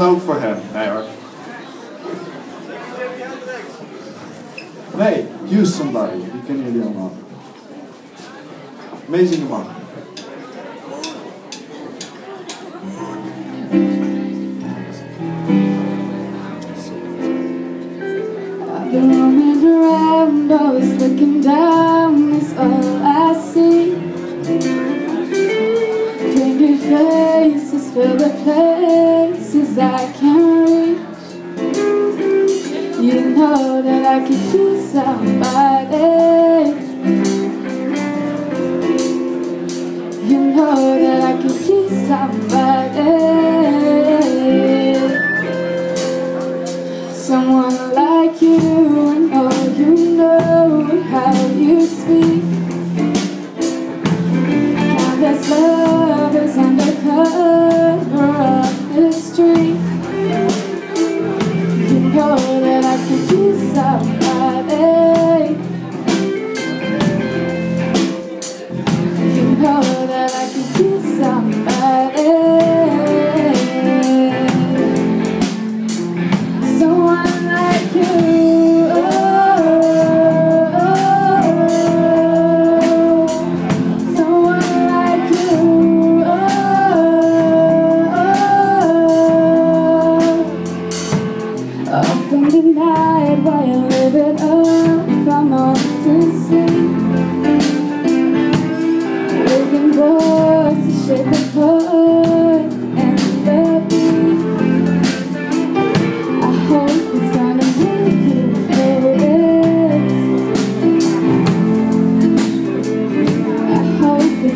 ook voor hem. Nee Use Somebody. Meezingen man. I've been roaming around, always looking down, is all I see. I can't reach. You know that I could be somebody. You know that I could be somebody.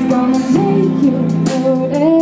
Gonna make you notice.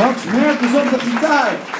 Só os netos, outros.